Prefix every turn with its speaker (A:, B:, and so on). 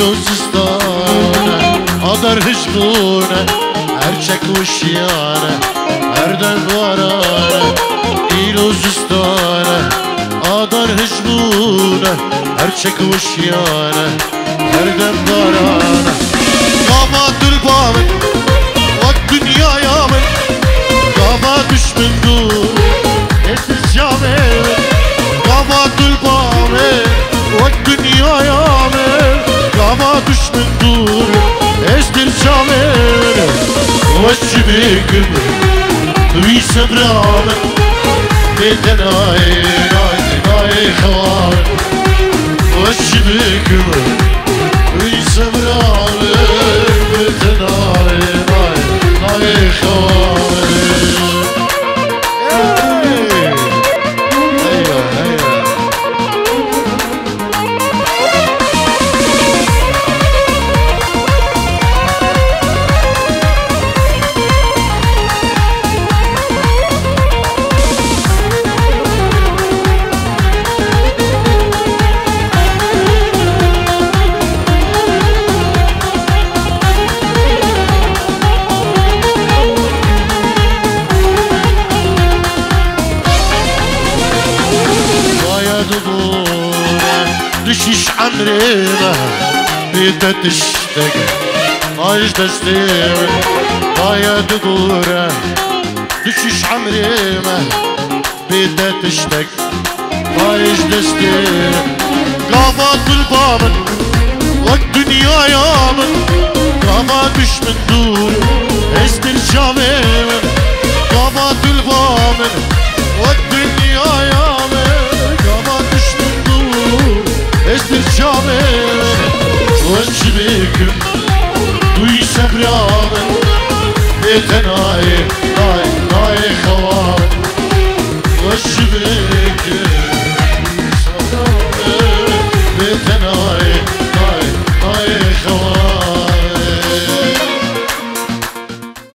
A: Gülüzistan'e Adar hışkune Erçek uşyane Erden varane Gülüzistan'e Adar hışkune Erçek uşyane Erden varane Kama tülpavit çivigim Vî sebran Dête nayê nayê nayê xewar Weş çivigim Vî sebran دبورة دشيش عمرنا بيتا تشتاق عايش تستير ويا دبورة دشيش عمرنا بيتا تشتاق عايش تستير قافات بالبامن والدنيا يامن قافات مش من دور استرجامين وشبيكم ويسبرامن بيتناي